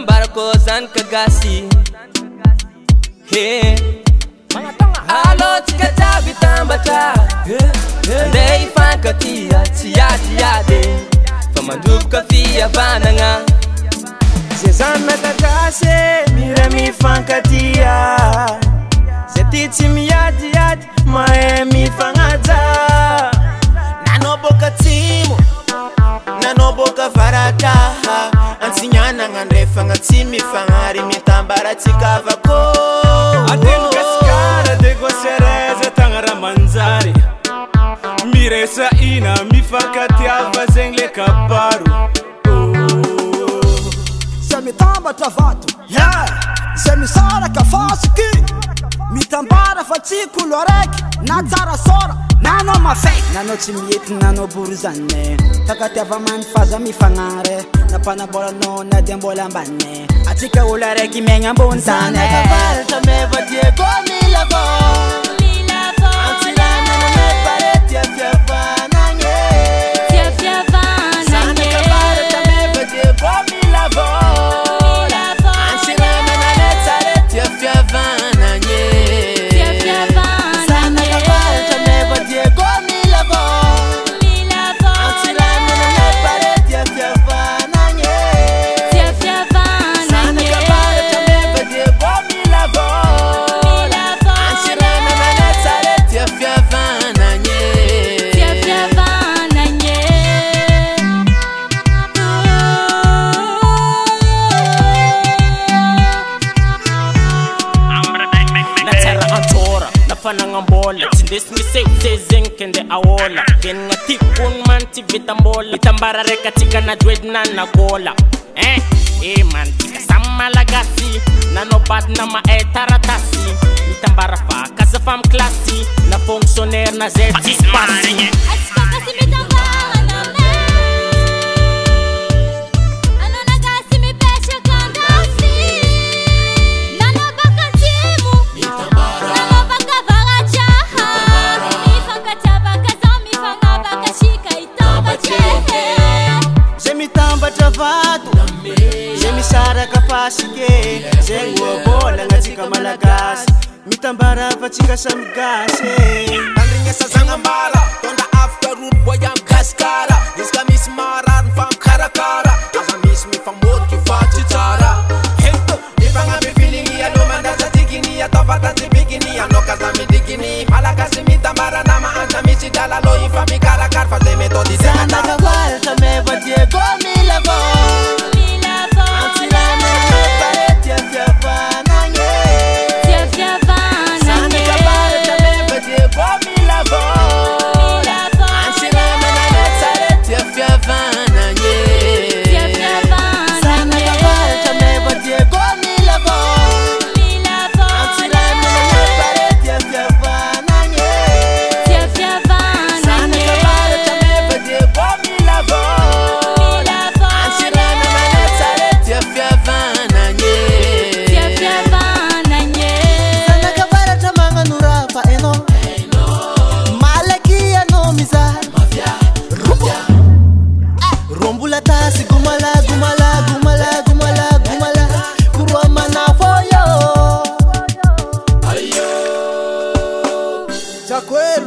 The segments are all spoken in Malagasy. mbarakô zan kagasye alo sykatavitambata dey fankatya syatiae famandukafia banagnaezamm varakaha antsinananandrefagna tsy mifanary mitambaratsikavako akasikara de kosereza tanaraha manjary miresa ina mifankatiava zegny le kaparo oh. za mitambatra vato za misaraka faske mitambara fa tsikoloaiky na sara sora nanao mafa nanao tsy mihety nanao bory zanna faka tiavamany faza mifanara na mpanabolana na diambola ambanina atsika olo araiky magna ambony zanyaata mvadiako milav fananga mbola tendesmise te zeng kende a ola benga tik un manti bita mbola ita mbara rekatiga na duidna a gola e eh, e eh, mantiga sam malagasi nano badnama a taratasi ita mbara fa kasa fame classy na fonctionnaire na zetipa sarakafasike zegny ovolagnatsika malagasy mitambara fatsika samy gasy earinesazanambala tonda aftaro boiam gaskala izyamiy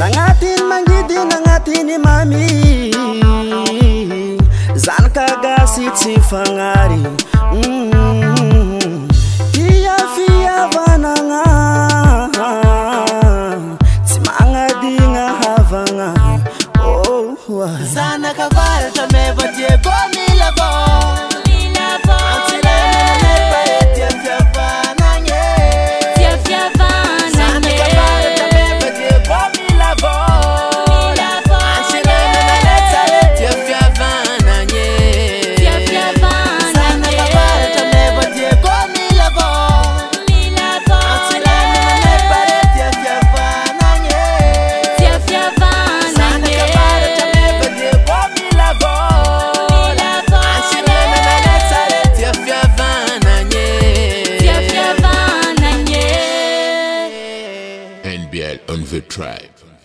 onagnatiny mangidy nagnatiny mami zanakagasi tsy fagnary tia mm-hmm. fiavanana tsy magnadigna havagna oa oh, oh. Tribe.